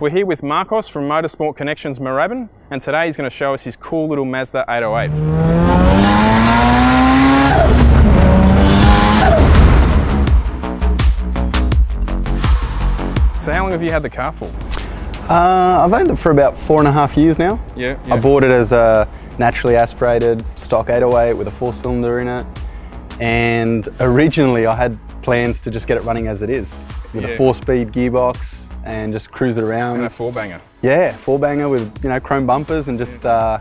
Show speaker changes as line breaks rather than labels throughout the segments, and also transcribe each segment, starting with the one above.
We're here with Marcos from Motorsport Connections Moorabbin, and today he's going to show us his cool little Mazda 808. So how long have you had the car for?
Uh, I've owned it for about four and a half years now.
Yeah,
I bought it as a naturally aspirated stock 808 with a four cylinder in it. And originally I had plans to just get it running as it is with
Yeah.
a four speed gearbox and just cruise it around.
And a four banger.
Yeah, four banger with you know chrome bumpers and just uh,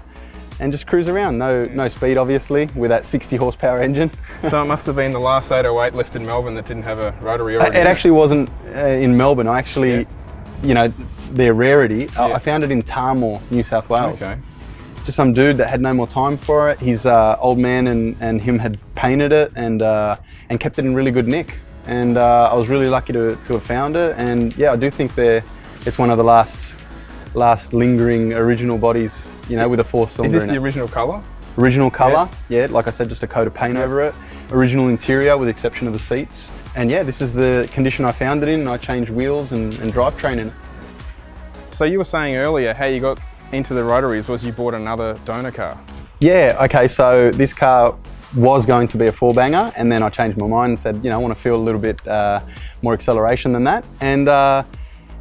and just cruise around. No no speed obviously with that 60 horsepower engine.
So it must have been the last 808 left in Melbourne that didn't have a rotary already.
it actually wasn't uh, in Melbourne. I actually,
Yeah.
you know, their rarity. I-
Yeah.
I found it in Tamworth, New South Wales.
Okay.
Just some dude that had no more time for it. His uh, old man and, and him had painted it and uh, and kept it in really good nick. And uh, I was really lucky to, to have found it. And yeah, I do think they're it's one of the last last lingering original bodies, you know, with a four cylinder.
Is this the
it.
original colour?
Original colour, yeah. like I said, just a coat of paint over it. Original interior with the exception of the seats. And yeah, this is the condition I found it in. I changed wheels and, and drivetrain in it.
So you were saying earlier how you got into the rotaries was you bought another donor car.
Yeah, okay, so this car was going to be a four banger and then I changed my mind and said, you know, I want to feel a little bit uh, more acceleration than that. And uh,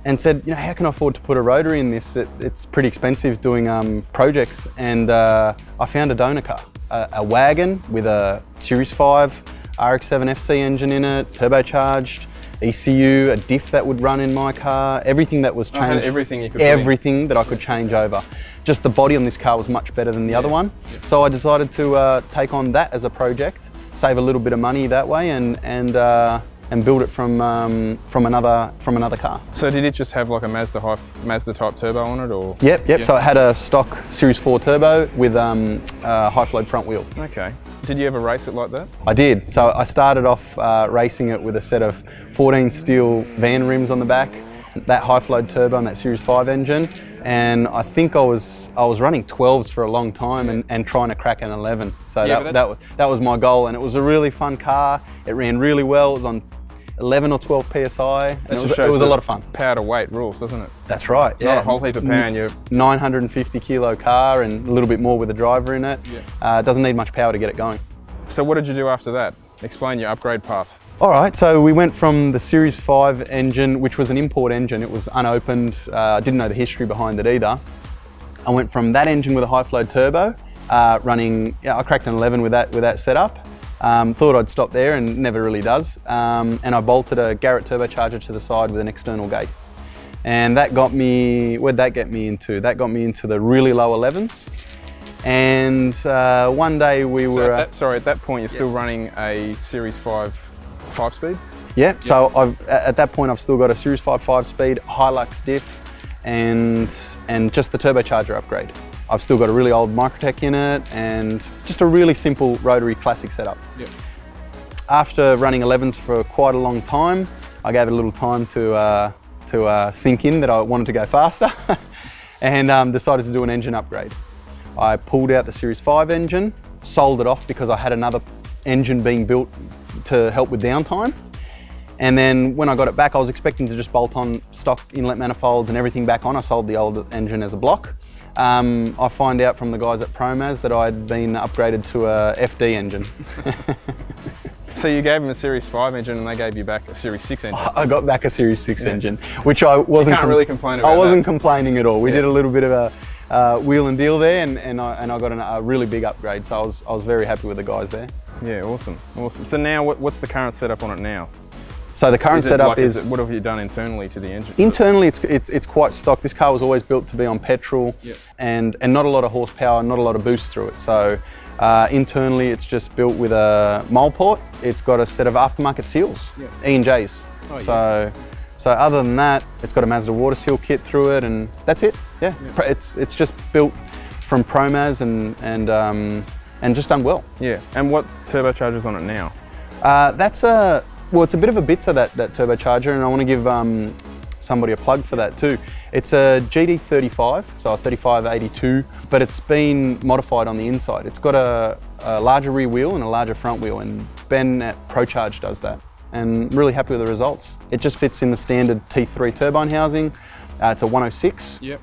and said, you know, how can I afford to put a rotary in this? It, it's pretty expensive doing um, projects. And uh, I found a donor car, a, a wagon with a Series 5 RX-7 FC engine in it, turbocharged, ECU, a diff that would run in my car, everything that was changed.
everything you could.
Everything that I could change over. Just the body on this car was much better than the other one. So I decided to uh, take on that as a project, save a little bit of money that way and, and, uh, and build it from, um, from, another, from another car.
So did it just have like a Mazda high, Mazda type turbo on it or?
Yep, yep.
Yeah.
So it had a stock Series 4 turbo with um, a high float front wheel.
Okay. Did you ever race it like that?
I did. So I started off uh, racing it with a set of 14 steel van rims on the back, that high float turbo and that Series 5 engine. And I think I was I was running 12s for a long time and, and trying to crack an 11. So
Yeah,
that, that, was, that was my goal. And it was a really fun car. It ran really well. It was on 11 or 12 PSI. And it was, it was a lot of fun.
Power to weight rules, doesn't it?
That's right. yeah.
Not a whole heap of power and you're
950 kilo car and a little bit more with a driver in it.
Yeah.
Uh, doesn't need much power to get it going.
So what did you do after that? Explain your upgrade path.
All right, so we went from the Series 5 engine, which was an import engine. It was unopened. Uh, I didn't know the history behind it either. I went from that engine with a high flow turbo, uh, running. Yeah, I cracked an 11 with that with that setup. Um, thought I'd stop there, and never really does. Um, and I bolted a Garrett turbocharger to the side with an external gate, and that got me. Where'd that get me into? That got me into the really low 11s. And uh, one day we
So
were.
at that, sorry, at that point you're still running a Series 5 five speed?
Yeah, so I've, at that point I've still got a Series 5 5-speed Hilux diff and, and just the turbocharger upgrade. I've still got a really old Microtech in it and just a really simple rotary classic setup.
Yep.
After running 11s for quite a long time, I gave it a little time to, uh, to uh, sink in that I wanted to go faster and um, decided to do an engine upgrade. I pulled out the Series 5 engine, sold it off because I had another engine being built to help with downtime. And then when I got it back, I was expecting to just bolt on stock inlet manifolds and everything back on. I sold the old engine as a block. Um, I find out from the guys at Promaz that I'd been upgraded to a FD engine.
So you gave them a Series 5 engine and they gave you back a Series 6 engine.
I got back a Series 6 engine, which I wasn't.
can't really complain
I wasn't
that.
complaining at all. We
Yeah.
did a little bit of a uh, wheel and deal there, and, and, I, and I got an, a really big upgrade. So I was, I was very happy with the guys there.
Yeah, awesome, awesome. So now what, what's the current setup on it now?
So the current
Is
setup
like,
is,
it, what have you done internally to the engine?
internally it's, it's, it's quite stock. This car was always built to be on petrol
Yep.
and, and not a lot of horsepower, not a lot of boost through it. So uh, internally it's just built with a mole port. It's got a set of aftermarket seals,
Yep.
E and J's.
Oh,
so, so other than that, it's got a Mazda water seal kit through it and that's it. Yeah, it's, it's just built from Promaz and, and, um, and just done well.
Yeah, and what turbocharger's on it now?
Uh, that's a well, it's a bit of a Bitzer that that turbocharger, and I want to give um, somebody a plug for that too. It's a GT35, so a 3582, but it's been modified on the inside. It's got a, a larger rear wheel and a larger front wheel, and Ben at ProCharge does that, and I'm really happy with the results. It just fits in the standard T3 turbine housing. Uh, it's a 106
Yep.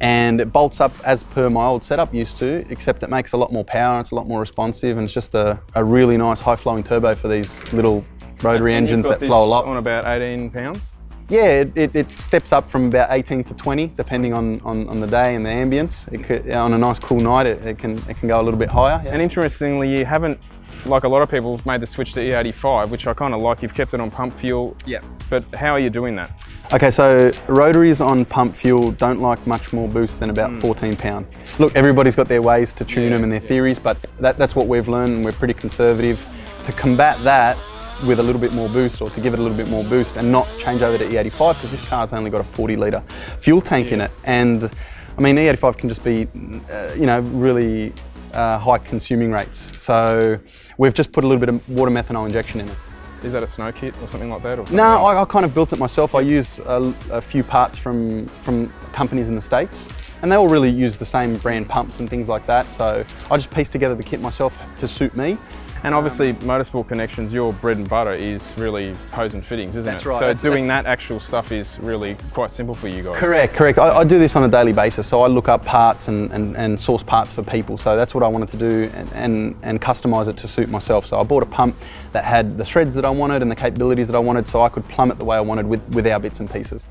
and it bolts up as per my old setup used to, except it makes a lot more power, it's a lot more responsive, and it's just a, a really nice high flowing turbo for these little rotary
And
engines that flow a lot.
On about 18 pounds.
Yeah, it, it, it steps up from about 18 to 20, depending on, on, on the day and the ambience. It could, on a nice cool night, it, it can it can go a little bit higher. yeah.
And interestingly, you haven't, like a lot of people, made the switch to E85, which I kind of like. You've kept it on pump fuel.
Yeah.
But how are you doing that?
Okay, so rotaries on pump fuel don't like much more boost than about hmm. 14 pound. Look, everybody's got their ways to tune.
Yeah,
them and their
yeah.
theories, but that, that's what we've learned and we're pretty conservative. To combat that with a little bit more boost or to give it a little bit more boost and not change over to E85 because this car's only got a 40 litre fuel tank in it. And I mean, E85 can just be, uh, you know, really uh, high consuming rates. So we've just put a little bit of water methanol injection in it.
Is that a snow kit or something like that? Something
No. I, I kind of built it myself. I use a, a few parts from from companies in the states, and they all really use the same brand pumps and things like that. So I just pieced together the kit myself to suit me.
And um, obviously, Motorsport Connections, your bread and butter is really hose and fittings, isn't
That's
it?
right,
So
that's-
doing that actual stuff is really quite simple for you guys.
Correct, correct. I, I do this on a daily basis, so I look up parts and, and, and source parts for people. So that's what I wanted to do and, and, and customize it to suit myself. So I bought a pump that had the threads that I wanted and the capabilities that I wanted, so I could plumb it the way I wanted with, with our bits and pieces.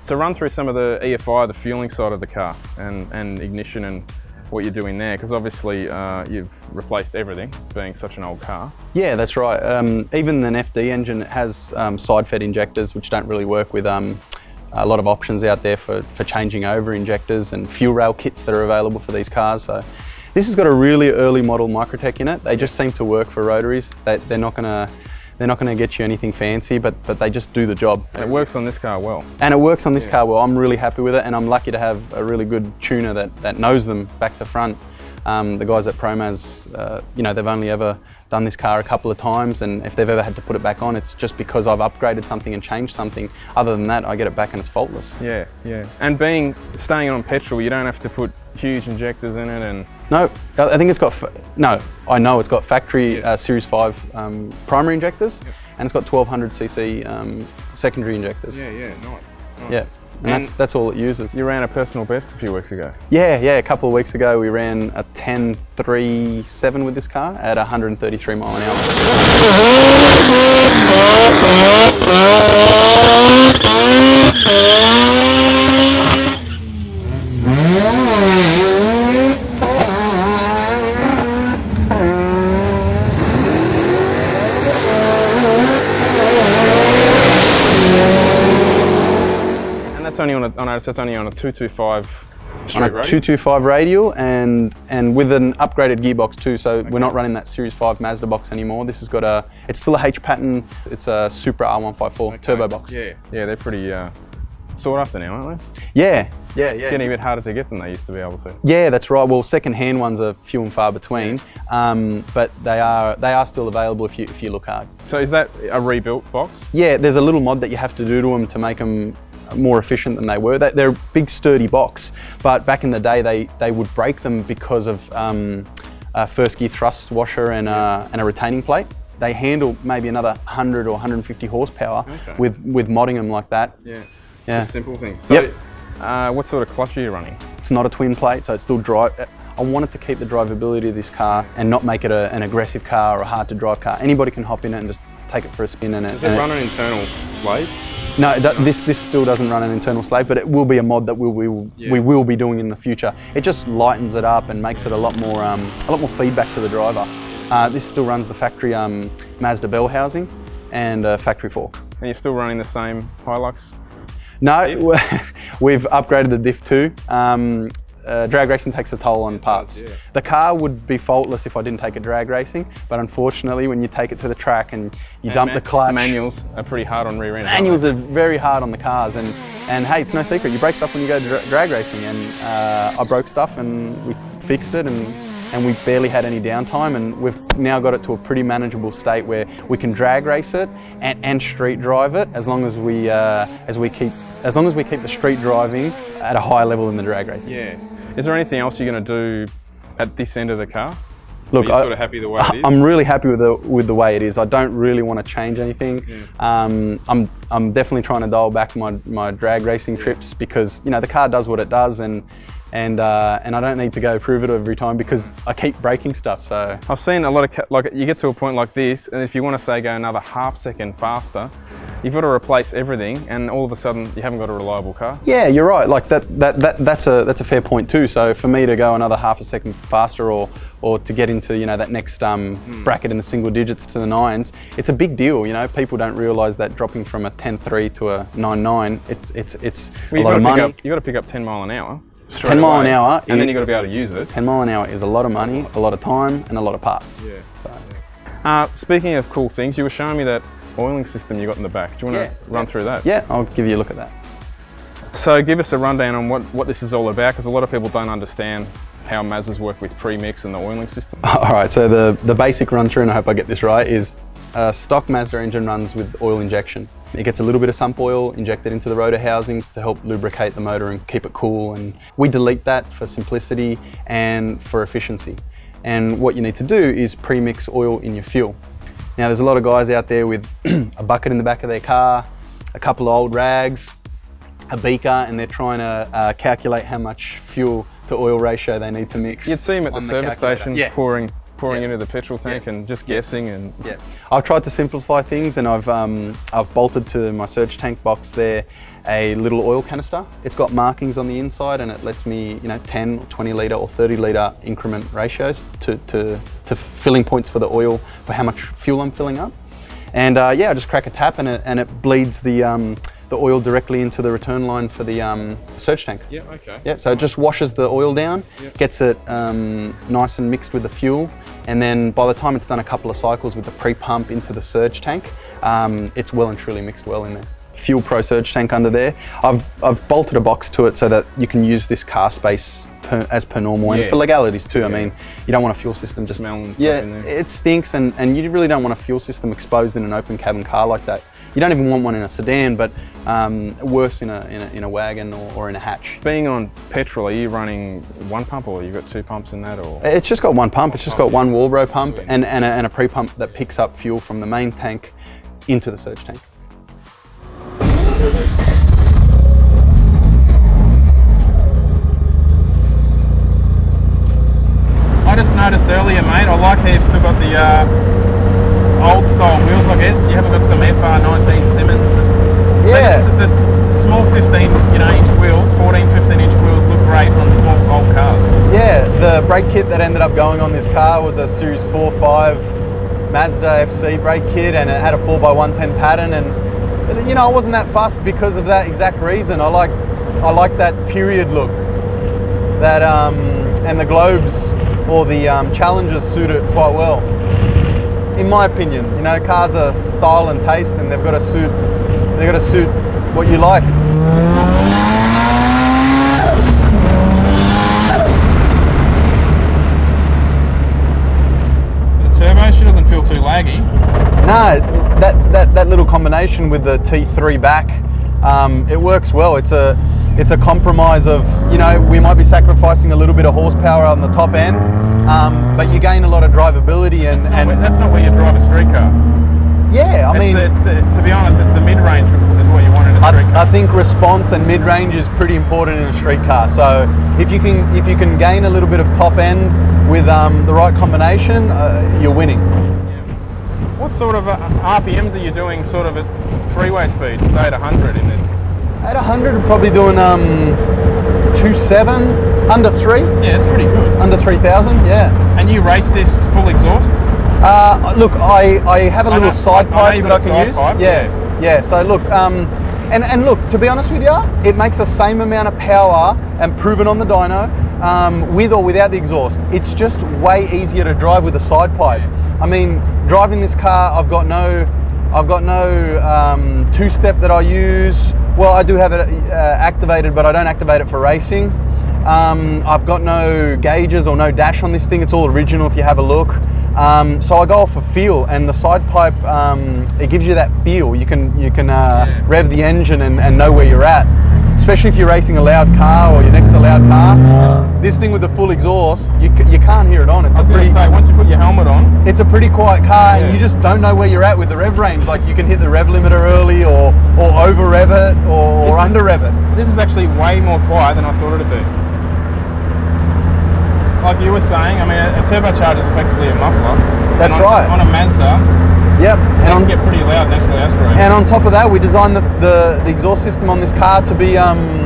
So run through some of the EFI, the fueling side of the car, and, and ignition and what you're doing there, because obviously uh, you've replaced everything, being such an old car.
Yeah, that's right. Um, even an FD engine has um, side-fed injectors, which don't really work with um, a lot of options out there for, for changing over injectors and fuel rail kits that are available for these cars. So this has got a really early model Microtech in it. They just seem to work for rotaries. They, they're not gonna they're not going to get you anything fancy, but but they just do the job.
And it works on this car well.
And it works on this car well. I'm really happy with it, and I'm lucky to have a really good tuner that, that knows them back to front. Um, the guys at Promaz, uh, you know, they've only ever done this car a couple of times, and if they've ever had to put it back on, it's just because I've upgraded something and changed something. Other than that, I get it back and it's faultless.
Yeah, yeah. And being staying on petrol, you don't have to put huge injectors in it, and
No, I I think it's got, no, I know it's got factory
Yeah.
uh, Series 5 um, primary injectors, and it's got 1200cc um, secondary injectors.
yeah, yeah, nice. nice.
Yeah, and, that's, that's all it uses.
You ran a personal best a few weeks ago.
Yeah, yeah. A couple of weeks ago, we ran a 10.37 with this car at 133 mile an hour.
And that's only on a, I that's only on a 225
On a
road.
225 radial and and with an upgraded gearbox too. So we're not running that Series 5 Mazda box anymore. This has got a, it's still a H pattern. It's a Supra R154 turbo box.
Yeah, yeah, they're pretty uh, sought after now, aren't they?
yeah, yeah, yeah.
Getting a bit harder to get than they used to be able to.
Yeah, that's right. Well, second-hand ones are few and far between, um, but they are they are still available if you if you look hard.
So is that a rebuilt box?
Yeah, there's a little mod that you have to do to them to make them more efficient than they were. They- They're a big sturdy box, but back in the day they, they would break them because of um, a first gear thrust washer and, a, and a retaining plate. They handle maybe another 100 or 150 horsepower
Okay.
with, with modding them like that.
Yeah.
Yeah.
Just simple things. So,
Yep.
uh, what sort of clutch are you running?
It's not a twin plate, so it's still drive. I wanted to keep the drivability of this car and not make it a, an aggressive car or a hard to drive car. Anybody can hop in it and just take it for a spin. And
Does
and
it run an internal slave?
No, this this still doesn't run an internal slave, but it will be a mod that we'll, we will
Yeah.
we will be doing in the future. It just lightens it up and makes it a lot more um, a lot more feedback to the driver. Uh, this still runs the factory um, Mazda bell housing and uh, factory fork.
And you're still running the same Hilux?
No, we've upgraded the diff too. Um, uh, drag racing takes a toll on parts.
yeah.
The car would be faultless if I didn't take it drag racing, but unfortunately, when you take it to the track and you dump
And
the clutch,
Manuals are pretty hard on rear ends.
manuals are very hard on the cars and and hey it's no secret you break stuff when you go to dra- drag racing and uh, I broke stuff and we fixed it and and we barely had any downtime and we've now got it to a pretty manageable state where we can drag race it and, and street drive it as long as we uh, as we keep as long as we keep the street driving at a higher level than the drag racing.
Yeah. Is there anything else you're going to do at this end of the car?
Look,
Are you
I-
sort of happy the way it is?
I'm really happy with the with the way it is. I don't really want to change anything. Um, I'm I'm definitely trying to dial back my, my drag racing trips because you know the car does what it does and and uh, and I don't need to go prove it every time because I keep breaking stuff. So
I've seen a lot of, like, you get to a point like this, and if you want to say go another half second faster, you've got to replace everything, and all of a sudden you haven't got a reliable car.
yeah, you're right. Like that that, that that's a that's a fair point too. So for me to go another half a second faster or or to get into you know that next um,
Hmm.
bracket in the single digits to the nines, it's a big deal. You know, people don't realise that dropping from a 10.3 to a 9.9, it's it's it's
Well,
a lot of money.
up, you've got to pick up 10 mile an hour. Straight
10 mile an hour
and then you've got to be able to use it.
10 mile an hour is a lot of money, a lot of time, and a lot of parts.
Yeah.
So,
Uh, speaking of cool things, you were showing me that oiling system you got in the back. Do you want
Yeah,
to run through that?
yeah, I'll give you a look at that.
So give us a rundown on what, what this is all about, because a lot of people don't understand how Mazdas work with premix and the oiling system.
All right, so the, the basic run through, and I hope I get this right, is a stock Mazda engine runs with oil injection. It gets a little bit of sump oil injected into the rotor housings to help lubricate the motor and keep it cool. And we delete that for simplicity and for efficiency. And what you need to do is pre-mix oil in your fuel. Now, there's a lot of guys out there with a bucket in the back of their car, a couple of old rags, a beaker, and they're trying to uh, calculate how much fuel to oil ratio they need to mix.
You'd see them at the
on
service
calculator.
station
Yeah.
pouring pouring
Yeah.
into the petrol tank and just guessing and
Yeah, I've tried to simplify things, and I've um, I've bolted to my surge tank box there a little oil canister. It's got markings on the inside, and it lets me you know 10, 20 liter, or 30 liter increment ratios to, to to filling points for the oil for how much fuel I'm filling up. And uh, yeah, I just crack a tap, and it and it bleeds the um, the oil directly into the return line for the um, surge tank.
Yeah, okay.
Yep, so it just washes the oil down,
Yep.
gets it um, nice and mixed with the fuel, and then by the time it's done a couple of cycles with the pre-pump into the surge tank, um, it's well and truly mixed well in there. Fuel Pro surge tank under there. I've, I've bolted a box to it so that you can use this car space per, as per normal, and
Yeah.
for legalities too. I mean, you don't want a fuel system just
Smell and stuff
yeah,
in there.
it stinks, and, and you really don't want a fuel system exposed in an open cabin car like that. You don't even want one in a sedan, but um, worse in a, in a in a wagon or, or in a hatch.
Being on petrol, are you running one pump or you got two pumps in that or?
It's just got one pump. It's just got one Walbro pump and, and, a, and a pre-pump that picks up fuel from the main tank into the surge tank.
I just noticed earlier, mate. I like how you've still got the uh, old style wheels. I guess you haven't got some FR19 Simmons.
Yeah.
The, the small 15, you know, inch wheels, 14, 15 inch wheels look great on small old cars.
Yeah, the brake kit that ended up going on this car was a Series 4 5 Mazda FC brake kit and it had a 4x110 pattern and you know I wasn't that fussed because of that exact reason. I like I like that period look. That um, and the globes or the um, Challengers suit it quite well. In my opinion, you know, cars are style and taste and they've got to suit they've got to suit what you like.
The turbo, she doesn't feel too laggy.
No, that, that, that little combination with the T3 back, um, it works well. It's a it's a compromise of you know we might be sacrificing a little bit of horsepower on the top end, um, but you gain a lot of drivability and,
That's not,
and
where, that's not where you drive a street car.
yeah, I
It's
mean.
the, it's the, to be honest, it's the mid-range is what you want in a street
I. I think response and mid-range is pretty important in a street car. So if you can if you can gain a little bit of top end with um, the right combination, uh, you're winning.
What sort of uh, RPMs are you doing sort of at freeway speed, say at 100 in this?
At 100, I'm probably doing um, 2.7, under three.
Yeah, it's pretty good.
Under 3,000, yeah.
And you race this full exhaust?
Uh, look, I, I have a
I
little
know-
side pipe that I can use.
pipe,
yeah, yeah. So look, um, and, and look, to be honest with you, it makes the same amount of power and proven on the dyno um, with or without the exhaust. It's just way easier to drive with a side pipe. I mean, driving this car, I've got no, I've got no um, two-step that I use. Well, I do have it uh, activated, but I don't activate it for racing. Um, I've got no gauges or no dash on this thing. It's all original if you have a look. Um, so I go off a feel, and the side pipe it gives you that feel. You can you can uh,
Yeah.
rev the engine and, and know where you're at. Especially if you're racing a loud car or you're next to a loud car. Uh. This thing with the full exhaust, you, you can't hear it on. It's
I was
a
going
pretty
to say, once you put your helmet on,
it's a pretty quiet car,
Yeah.
and you just don't know where you're at with the rev range. Like you can hit the rev limiter early, or or over rev it, or, or under rev it.
this is actually way more quiet than I thought it'd be. Like you were saying, I mean, a, a turbocharger is effectively a muffler.
That's
on,
right.
On a Mazda,
Yep.
it
And on,
get pretty loud naturally aspirated.
and on top of that, we designed the, the, the exhaust system on this car to be um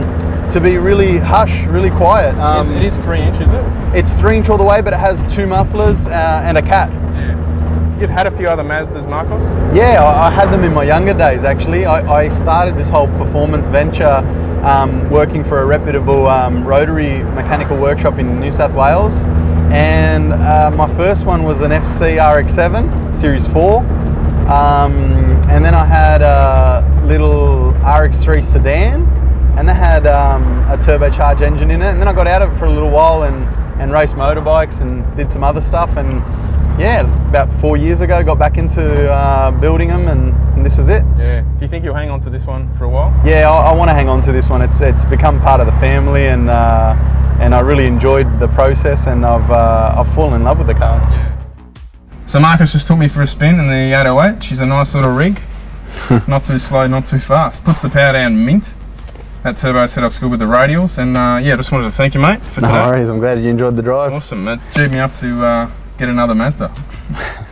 to be really hush, really quiet. Um,
is- it is three inch, is it?
It's three inch all the way, but it has two mufflers uh, and a cat.
Yeah. You've had a few other Mazdas, Marcos?
Yeah, I, I had them in my younger days actually. I, I started this whole performance venture um, working for a reputable um, rotary mechanical workshop in New South Wales. And uh, my first one was an FC RX7 Series 4. Um, and then I had a little RX3 sedan and that had um, a turbocharged engine in it. And then I got out of it for a little while and, and raced motorbikes and did some other stuff. And yeah, about four years ago, got back into uh, building them, and, and this was it.
Yeah. Do you think you'll hang on to this one for a while?
Yeah, I, I want to hang on to this one. It's it's become part of the family, and uh, and I really enjoyed the process, and I've uh, I've fallen in love with the car.
So Marcos just took me for a spin in the 808. She's a nice little rig. not too slow, not too fast. Puts the power down mint. That turbo setup's good with the radials. And uh, yeah, just wanted to thank you, mate, for
No
today.
worries. I'm glad you enjoyed the drive.
Awesome. It G'd me up to uh, get another Mazda.